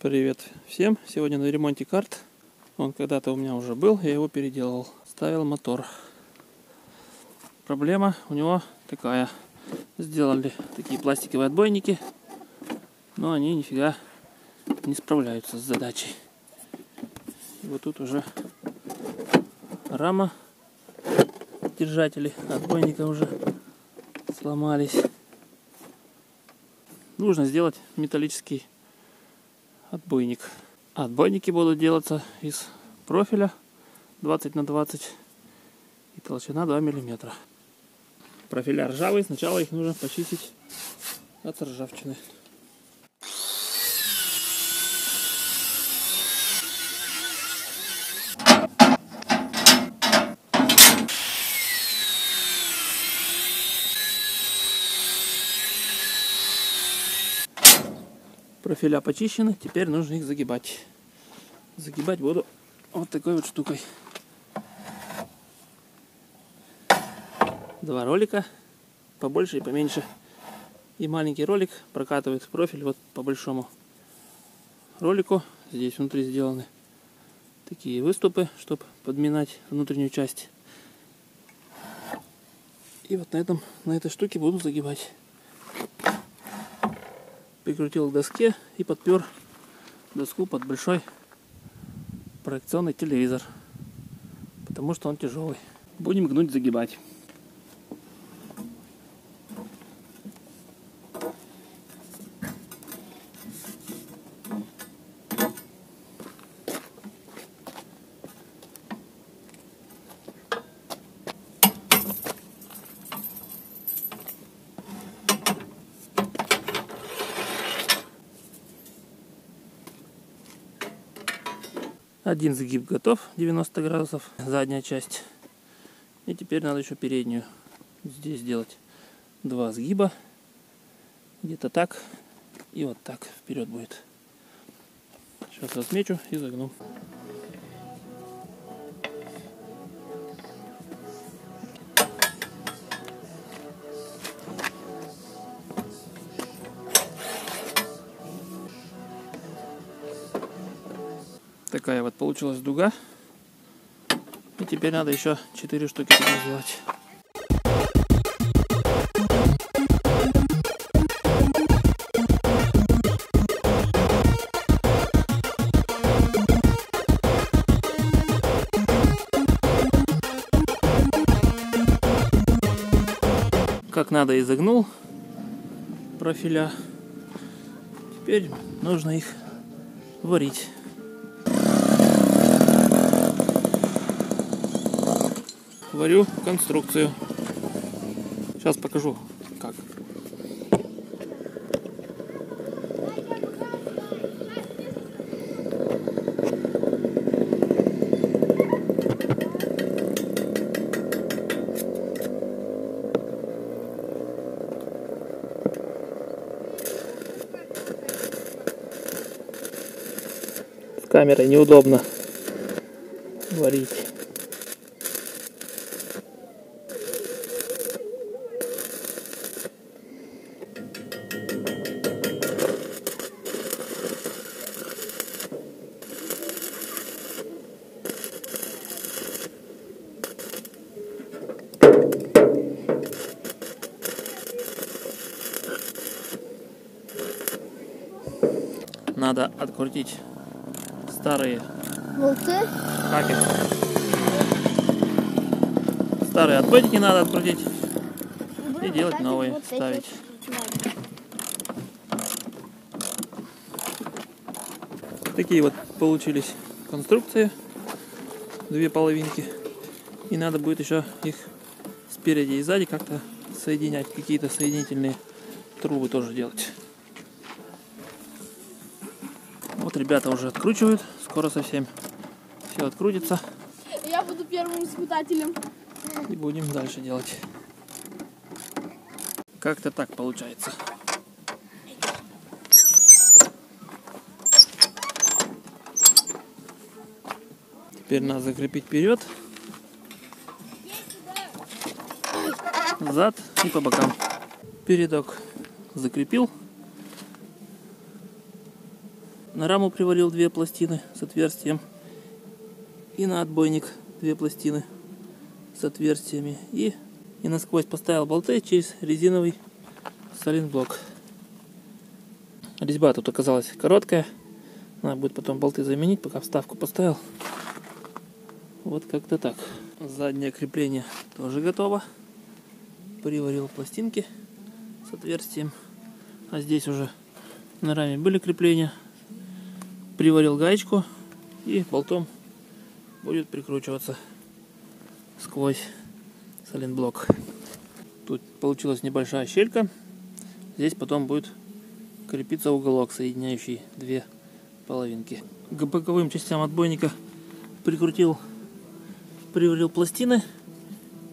Привет всем! Сегодня на ремонте карт. Он когда-то у меня уже был, я его переделал. Ставил мотор. Проблема у него такая. Сделали такие пластиковые отбойники, но они нифига не справляются с задачей. И вот тут уже рама, держатели отбойника уже сломались. Нужно сделать металлический отбойник. Отбойники будут делаться из профиля 20 на 20 и толщина 2 миллиметра. Профиля ржавые, сначала их нужно почистить от ржавчины. Профиля почищены, теперь нужно их загибать. Загибать буду вот такой вот штукой. Два ролика, побольше и поменьше. И маленький ролик прокатывает профиль вот по большому ролику. Здесь внутри сделаны такие выступы, чтобы подминать внутреннюю часть. И вот на этом, на этой штуке буду загибать прикрутил к доске и подпер доску под большой проекционный телевизор, потому что он тяжелый. Будем гнуть, загибать. Один загиб готов, 90 градусов, задняя часть. И теперь надо еще переднюю здесь сделать два сгиба. Где-то так и вот так вперед будет. Сейчас размечу и загну. Такая вот получилась дуга. И теперь надо еще 4 штуки сделать. Как надо изогнул профиля. Теперь нужно их варить. Варю конструкцию. Сейчас покажу, как. С камерой неудобно варить. Надо открутить старые болты. Как их? Старые отбойники надо открутить и делать новые, вот ставить. Такие вот получились конструкции, две половинки. И надо будет еще их спереди и сзади как-то соединять, какие-то соединительные трубы тоже делать. Ребята уже откручивают, скоро совсем все открутится. Я буду первым испытателем. И будем дальше делать. Как-то так получается. Теперь надо закрепить вперед, зад и по бокам. Передок закрепил. На раму приварил две пластины с отверстием. И на отбойник две пластины с отверстиями. И, и насквозь поставил болты через резиновый саленблок. Резьба тут оказалась короткая. Надо будет потом болты заменить, пока вставку поставил. Вот как-то так. Заднее крепление тоже готово. Приварил пластинки с отверстием. А здесь уже на раме были крепления. Приварил гаечку и болтом будет прикручиваться сквозь саленблок. Тут получилась небольшая щелька. Здесь потом будет крепиться уголок, соединяющий две половинки. К боковым частям отбойника прикрутил, приварил пластины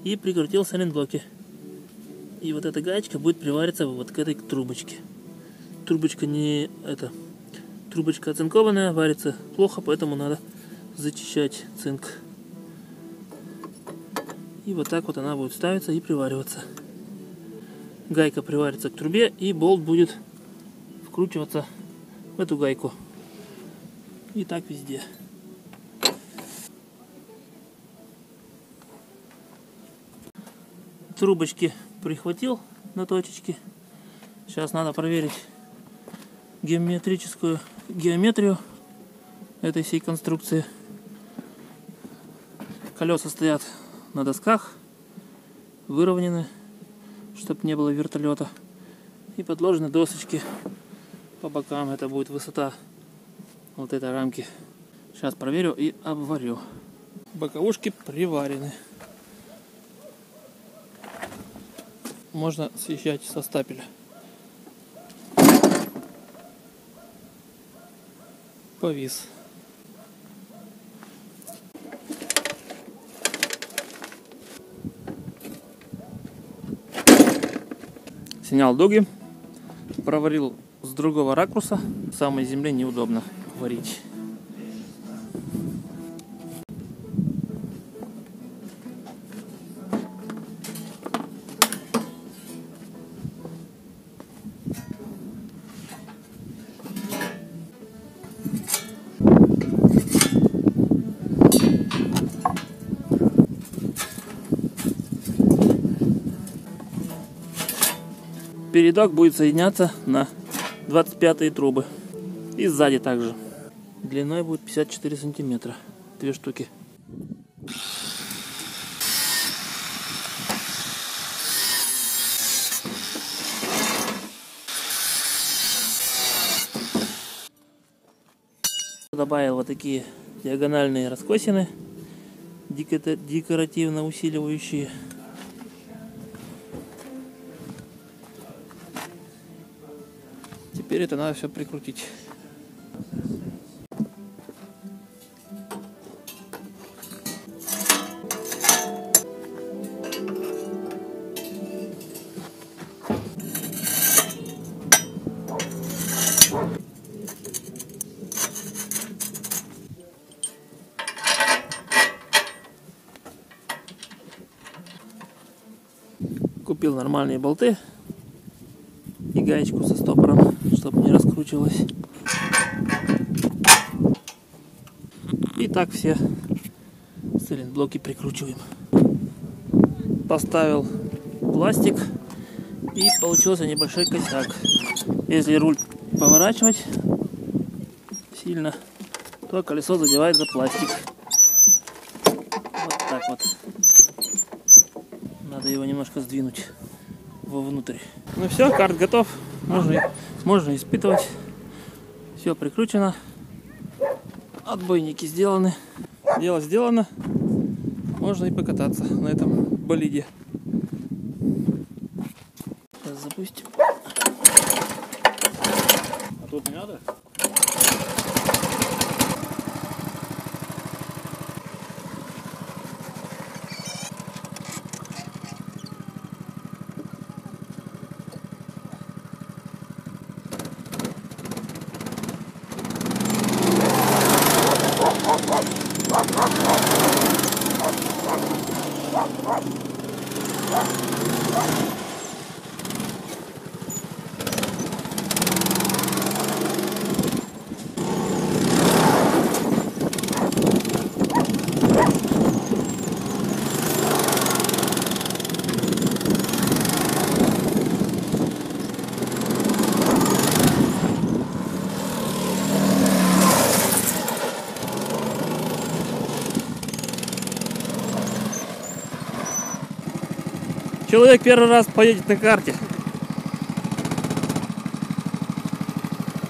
и прикрутил саленблоки. И вот эта гаечка будет привариться вот к этой трубочке. Трубочка не это, трубочка оцинкованная, варится плохо, поэтому надо зачищать цинк. И вот так вот она будет ставиться и привариваться. Гайка приварится к трубе и болт будет вкручиваться в эту гайку. И так везде. Трубочки прихватил на точечке. Сейчас надо проверить геометрическую геометрию этой всей конструкции. Колеса стоят на досках, выровнены, чтобы не было вертолета. И подложены досочки по бокам. Это будет высота вот этой рамки. Сейчас проверю и обварю. Боковушки приварены. Можно съезжать со стапеля. Повис. Снял дуги, проварил с другого ракурса. В самой земле неудобно варить. Передок будет соединяться на 25 трубы. И сзади также. Длиной будет 54 сантиметра. Две штуки. Добавил вот такие диагональные раскосины, декоративно усиливающие. Теперь это надо все прикрутить. Купил нормальные болты и гаечку со стопором, раскручивалось. И так все цилинблоки прикручиваем. Поставил пластик и получился небольшой косяк. Если руль поворачивать сильно, то колесо задевает за пластик. Вот так вот. Надо его немножко сдвинуть вовнутрь. Ну все, карт готов. Можно, можно испытывать. Все прикручено. Отбойники сделаны. Дело сделано. Можно и покататься на этом болиде. Человек первый раз поедет на карте.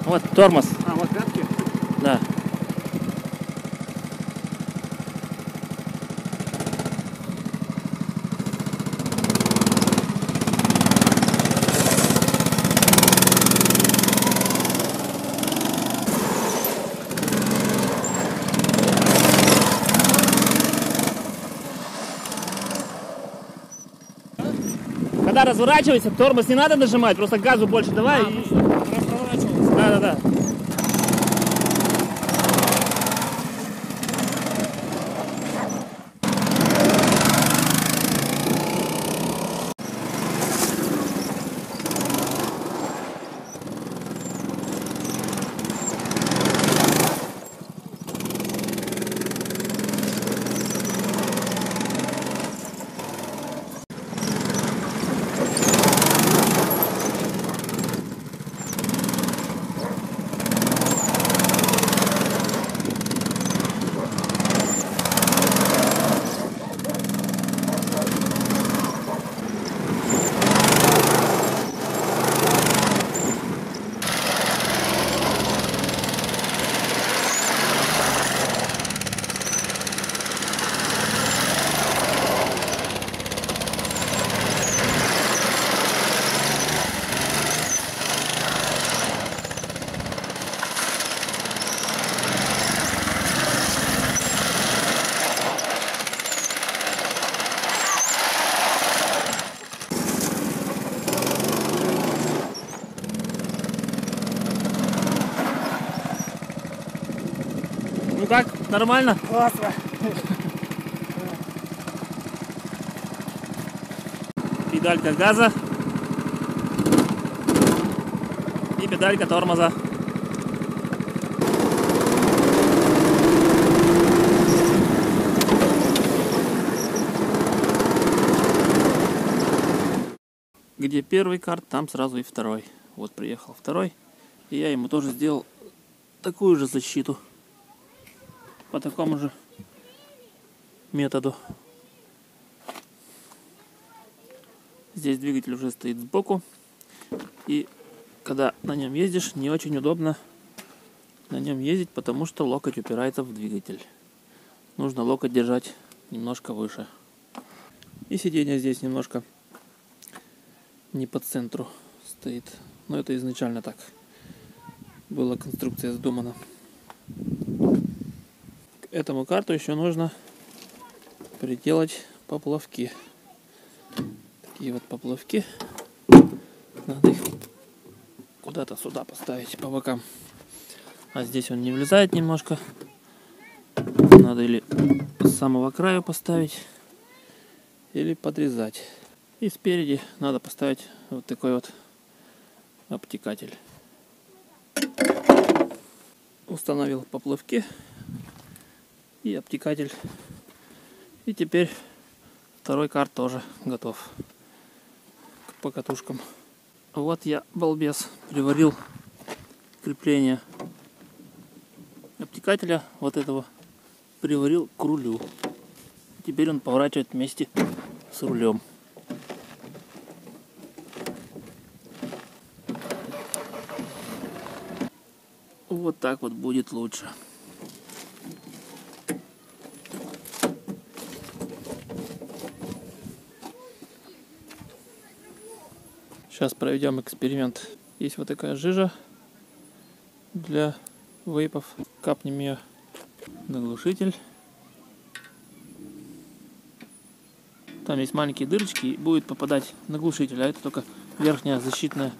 Вот тормоз. А, локатки? Да. Когда разворачивайся, тормоз не надо нажимать, просто газу больше давай. и- Разворачивался. Да, да, да. Ну как, нормально? Классно. Педалька газа. И педалька тормоза. Где первый карт, там сразу и второй. Вот приехал второй. И я ему тоже сделал такую же защиту. По такому же методу. Здесь двигатель уже стоит сбоку. И когда на нем ездишь, не очень удобно на нем ездить, потому что локоть упирается в двигатель. Нужно локоть держать немножко выше. И сиденье здесь немножко не по центру стоит. Но это изначально так. Была конструкция задумана. Этому карту еще нужно приделать поплавки. Такие вот поплавки. Надо их куда-то сюда поставить по бокам. А здесь он не влезает немножко. Надо или с самого края поставить, или подрезать. И спереди надо поставить вот такой вот обтекатель. Установил поплавки и обтекатель. И теперь второй карт тоже готов к покатушкам. Вот я, балбес, приварил крепление обтекателя вот этого приварил к рулю. Теперь он поворачивает вместе с рулем. Вот так вот будет лучше. Сейчас проведем эксперимент. Есть вот такая жижа для вейпов. Капнем ее на глушитель. Там есть маленькие дырочки, и будет попадать на глушитель, а это только верхняя защитная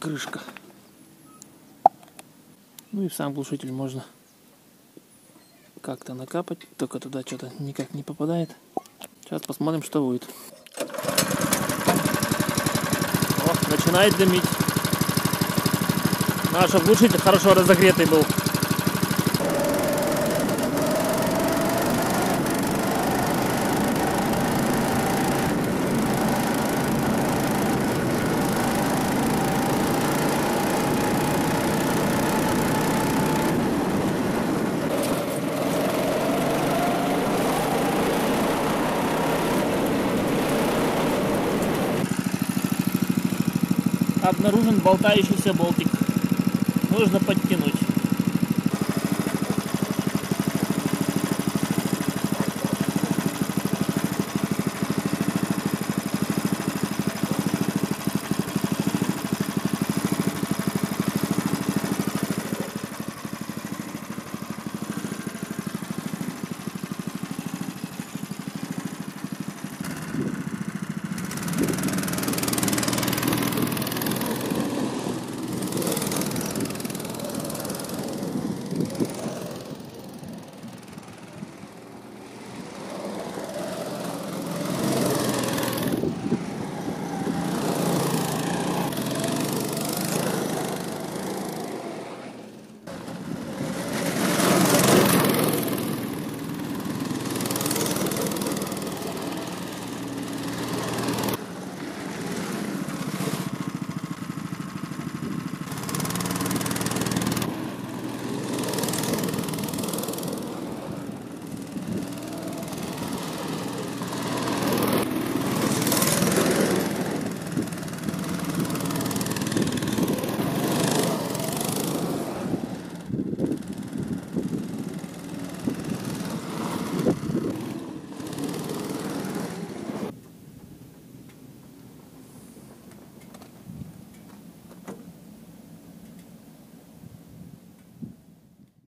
крышка. Ну и в сам глушитель можно как-то накапать, только туда что-то никак не попадает. Сейчас посмотрим, что будет. Начинает дымить. Наш глушитель хорошо разогретый был. Обнаружен болтающийся болтик. Нужно подтянуть.